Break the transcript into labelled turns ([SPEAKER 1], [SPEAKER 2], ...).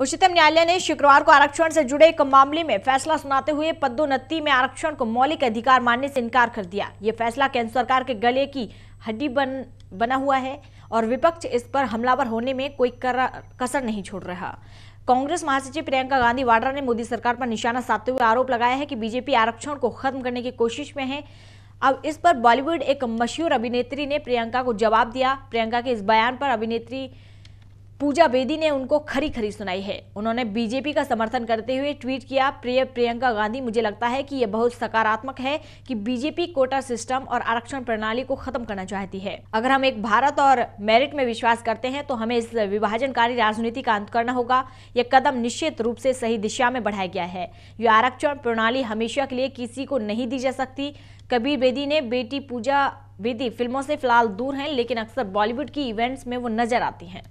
[SPEAKER 1] उच्चतम न्यायालय ने शुक्रवार को आरक्षण से जुड़े एक मामले में फैसला सुनाते हुए पदोन्नति में आरक्षण को मौलिक अधिकार मानने से इनकार कर दिया। ये फैसला केंद्र सरकार के गले की हड्डी बन, बना हुआ है और विपक्ष इस पर हमलावर होने में कोई कसर नहीं छोड़ रहा। कांग्रेस महासचिव प्रियंका गांधी वाड्रा ने मोदी सरकार पर निशाना साधते हुए आरोप लगाया है कि बीजेपी आरक्षण को खत्म करने की कोशिश में है। अब इस पर बॉलीवुड एक मशहूर अभिनेत्री ने प्रियंका को जवाब दिया। प्रियंका के इस बयान पर अभिनेत्री पूजा बेदी ने उनको खरी खरी सुनाई है। उन्होंने बीजेपी का समर्थन करते हुए ट्वीट किया, प्रिय प्रियंका गांधी, मुझे लगता है कि यह बहुत सकारात्मक है कि बीजेपी कोटा सिस्टम और आरक्षण प्रणाली को खत्म करना चाहती है। अगर हम एक भारत और मेरिट में विश्वास करते हैं तो हमें इस विभाजनकारी राजनीति का अंत करना होगा। यह कदम निश्चित रूप से सही दिशा में बढ़ाया गया है। यह आरक्षण प्रणाली हमेशा के लिए किसी को नहीं दी जा सकती। कबीर बेदी ने बेटी पूजा बेदी फ़िल्मों से फ़िलहाल दूर हैं, लेकिन अक्सर बॉलीवुड की इवेंट्स में वो नज़र आती हैं।